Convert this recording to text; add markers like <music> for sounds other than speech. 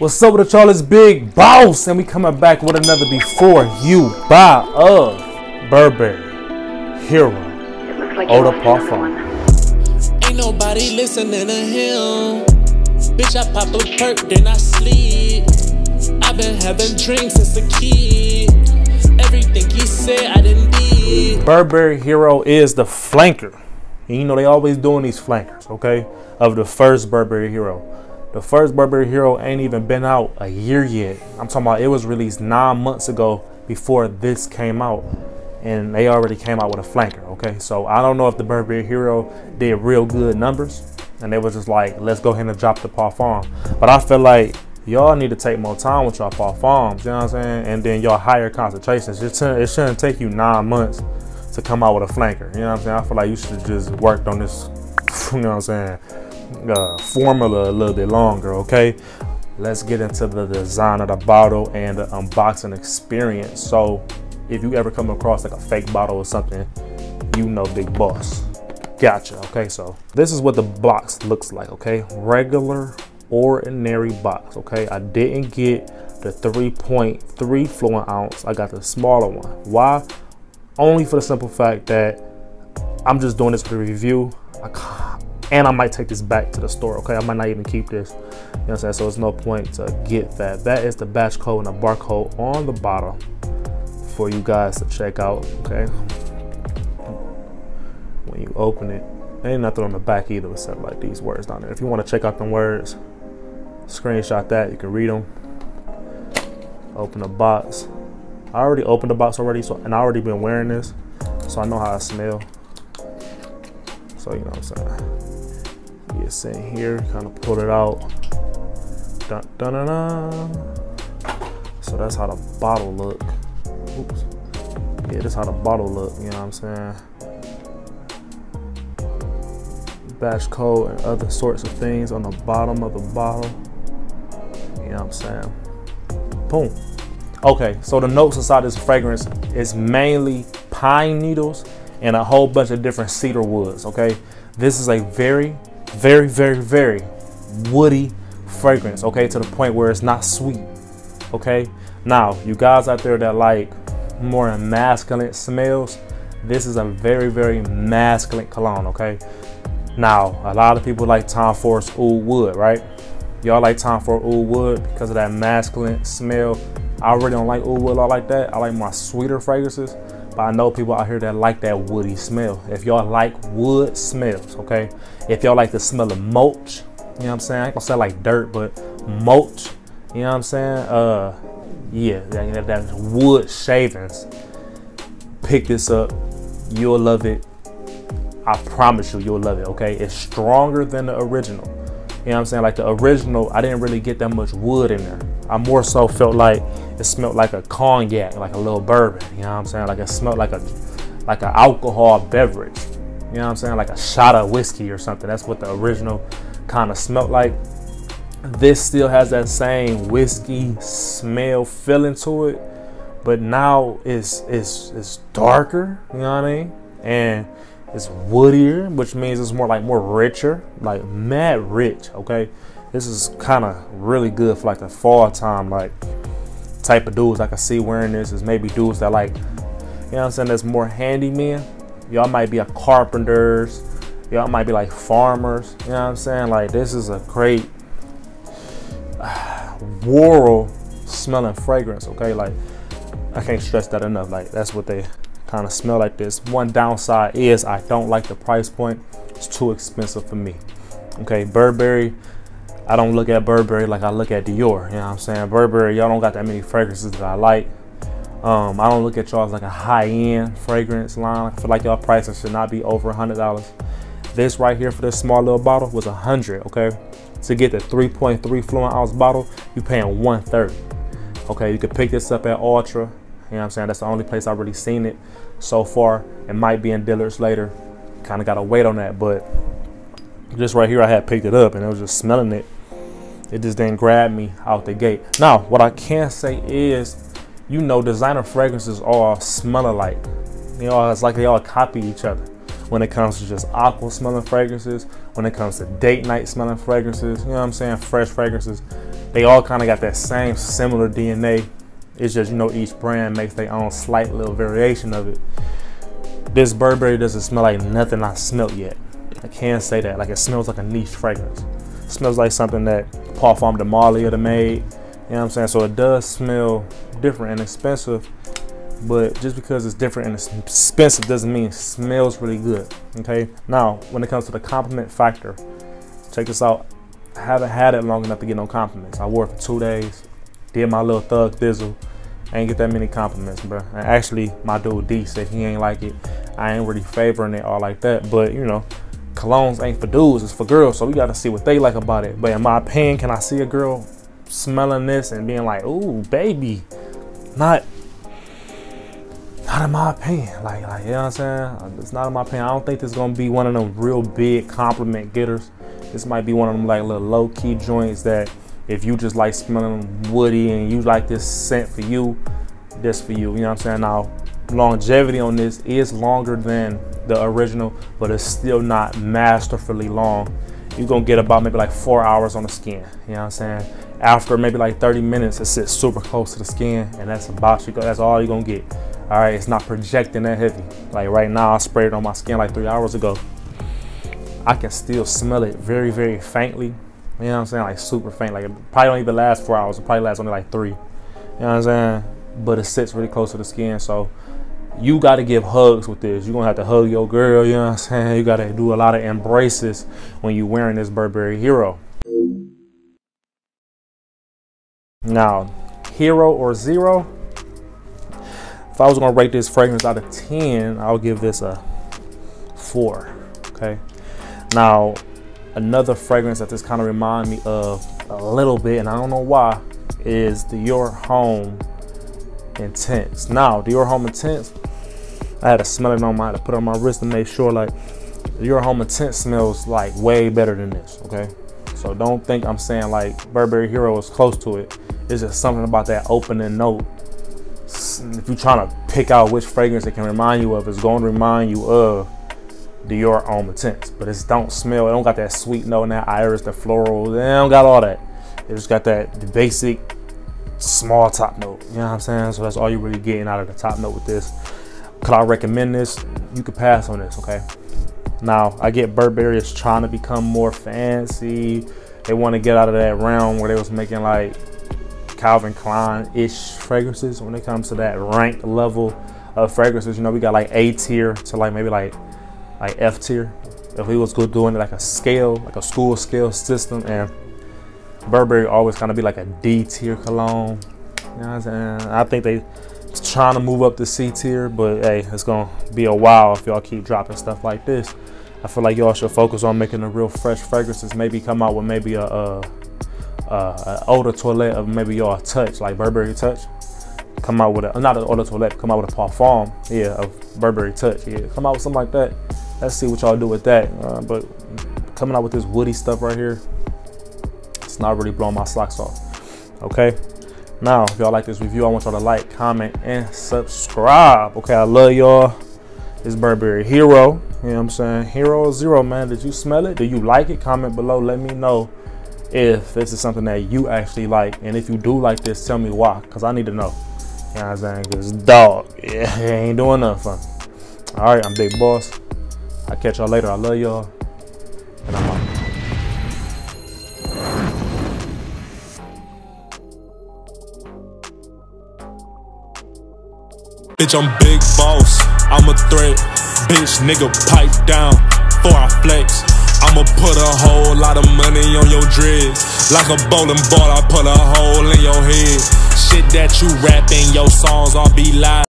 What's up with the Charles Big Boss? And we coming back with another Before You Buy of Burberry Hero Eau de Parfum. Ain't nobody listening to him. Bitch, I pop a perk, then I sleep. I've been having dreams since a kid. Everything he said, I didn't need. Burberry Hero is the flanker. And you know they always doing these flankers, okay? Of the first Burberry Hero. The first Burberry Hero ain't even been out a year yet. I'm talking about it was released nine months ago before this came out. And they already came out with a flanker, okay? So I don't know if the Burberry Hero did real good numbers. And they was just like, let's go ahead and drop the parfum. But I feel like y'all need to take more time with y'all parfums, you know what I'm saying? And then y'all higher concentrations. It it shouldn't take you nine months to come out with a flanker. You know what I'm saying? I feel like you should have just worked on this, <laughs> you know what I'm saying? Uh, formula a little bit longer, okay? Let's get into the design of the bottle and the unboxing experience. So if you ever come across like a fake bottle or something, you know Big Boss. Gotcha, okay? So this is what the box looks like, okay? Regular, ordinary box, okay? I didn't get the 3.3 fluent ounce. I got the smaller one. Why? Only for the simple fact that I'm just doing this for the review. I and I might take this back to the store, okay? I might not even keep this, you know what I'm saying? So there's no point to get that. That is the batch code and the barcode on the bottle for you guys to check out, okay? When you open it, ain't nothing on the back either except like these words down there. If you want to check out them words, screenshot that, you can read them. Open the box. I already opened the box already, so and I already been wearing this, so I know how I smell. So you know what I'm saying it's in here, kind of pull it out. Dun, dun, dun, dun. So that's how the bottle look. Oops. Yeah, that's how the bottle look, you know what I'm saying? Batch code and other sorts of things on the bottom of the bottle. You know what I'm saying? Boom. Okay, so the notes inside this fragrance is mainly pine needles and a whole bunch of different cedar woods, okay? This is a very very, very, very woody fragrance, okay, to the point where it's not sweet, okay? Now, you guys out there that like more masculine smells, this is a very, very masculine cologne, okay? Now, a lot of people like Tom Ford's Oud Wood, right? Y'all like Tom Ford Oud Wood because of that masculine smell. I really don't like Oud Wood like that. I like my sweeter fragrances. I know people out here that like that woody smell. If y'all like wood smells, okay? If y'all like the smell of mulch, you know what I'm saying? I ain't gonna say like dirt, but mulch, you know what I'm saying? Uh, yeah, that, that wood shavings. Pick this up. You'll love it. I promise you, you'll love it, okay? It's stronger than the original. You know what I'm saying? Like the original, I didn't really get that much wood in there. I more so felt like it smelled like a cognac, like a little bourbon. You know what I'm saying? Like it smelled like a like an alcohol beverage. You know what I'm saying? Like a shot of whiskey or something. That's what the original kind of smelled like. This still has that same whiskey smell feeling to it, but now it's it's it's darker. You know what I mean? And it's woodier, which means it's more like more richer, like mad rich. Okay, this is kind of really good for like the fall time, like type of dudes I can see wearing this is maybe dudes that like, you know what I'm saying, that's more handyman. Y'all might be a carpenters. Y'all might be like farmers. You know what I'm saying? Like this is a great uh, <sighs> world smelling fragrance. Okay, like I can't stress that enough. Like that's what they kind of smell like. This one downside is I don't like the price point. It's too expensive for me. Okay, Burberry I don't look at Burberry like I look at Dior. You know what I'm saying? Burberry, y'all don't got that many fragrances that I like. Um, I don't look at y'all as like a high-end fragrance line. I feel like y'all prices should not be over a hundred dollars. This right here for this small little bottle was a hundred. Okay, to get the 3.3 fluent ounce bottle, you're paying 130. Okay, you could pick this up at Ulta. You know what I'm saying? That's the only place I've really seen it so far. It might be in Dillard's later. Kind of got to wait on that, but just right here, I had picked it up and I was just smelling it it just didn't grab me out the gate. Now, what I can say is, you know, designer fragrances all smell alike. You know, it's like they all copy each other. When it comes to just aqua smelling fragrances, when it comes to date night smelling fragrances, you know what I'm saying? Fresh fragrances. they all kind of got that same similar DNA. It's just you know each brand makes their own slight little variation of it. This Burberry doesn't smell like nothing I smelt yet. I can't say that. Like it smells like a niche fragrance. It smells like something that Parfums de Marly would have made. You know what I'm saying? So it does smell different and expensive, but just because it's different and expensive doesn't mean it smells really good. Okay. Now, when it comes to the compliment factor, check this out. I haven't had it long enough to get no compliments. I wore it for two days, did my little thug thizzle, ain't get that many compliments, bro. And actually, my dude D said he ain't like it. I ain't really favoring it all like that, but you know, colognes ain't for dudes, it's for girls. So we gotta see what they like about it. But in my opinion, can I see a girl smelling this and being like, "Ooh, baby," not, not in my opinion. Like, like you know what I'm saying? Uh, it's not in my opinion. I don't think this is gonna be one of them real big compliment getters. This might be one of them like little low key joints that if you just like smelling woody and you like this scent for you, this for you. You know what I'm saying? Now, longevity on this is longer than the original, but it's still not masterfully long. You're gonna get about maybe like four hours on the skin. You know what I'm saying? After maybe like 30 minutes, it sits super close to the skin, and that's about you. That's all you're gonna get. All right, it's not projecting that heavy. Like right now, I sprayed it on my skin like three hours ago. I can still smell it very, very faintly. You know what I'm saying? Like super faint. Like it probably don't even last four hours. It probably lasts only like three. You know what I'm saying? But it sits really close to the skin. So you got to give hugs with this. You're going to have to hug your girl. You know what I'm saying? You got to do a lot of embraces when you're wearing this Burberry Hero. Now, Hero or Zero. If I was going to rate this fragrance out of 10, I'll give this a 4. Okay. Now, another fragrance that this kind of reminds me of a little bit, and I don't know why, is the Dior Homme Intense. Now, Dior Homme Intense, I had to smell it on my, I had to put it on my wrist to make sure like Dior Homme Intense smells like way better than this, okay? So don't think I'm saying like Burberry Hero is close to it. It's just something about that opening note. If you're trying to pick out which fragrance it can remind you of, it's going to remind you of Dior Homme Intense, but it don't smell. It don't got that sweet note and that iris, the floral. It don't got all that. It just got that basic small top note. You know what I'm saying? So that's all you're really getting out of the top note with this. Could I recommend this? You could pass on this, okay? Now I get Burberry is trying to become more fancy. They want to get out of that realm where they was making like Calvin Klein-ish fragrances when it comes to that ranked level of fragrances. You know, we got like A tier to like maybe like like F tier. If we was good doing like a scale, like a school scale system, and Burberry always kind of be like a D tier cologne. You know what I'm saying? I think they trying to move up to C tier, but hey, it's gonna be a while if y'all keep dropping stuff like this. I feel like y'all should focus on making the real fresh fragrances. Maybe come out with maybe a, a, a, a eau de toilette of maybe y'all touch, like Burberry Touch come out with a not an eau de toilette, come out with a parfum, yeah, of Burberry Touch, yeah, come out with something like that. Let's see what y'all do with that. Uh, but coming out with this woody stuff right here, it's not really blowing my socks off. Okay. Now, if y'all like this review, I want y'all to like, comment, and subscribe. Okay, I love y'all. It's Burberry Hero. You know what I'm saying? Hero Zero, man. Did you smell it? Do you like it? Comment below. Let me know if this is something that you actually like. And if you do like this, tell me why. Because I need to know. You know what I'm saying? Because dog, <laughs> yeah, ain't doing nothing. All right, I'm Big Boss. I'll catch y'all later. I love y'all. And I'm out. Bitch, I'm big boss. I'm a threat. Bitch, nigga, pipe down before I flex. I'ma put a whole lot of money on your dreads. Like a bowling ball, I put a hole in your head. Shit that you rapping, your songs all be live.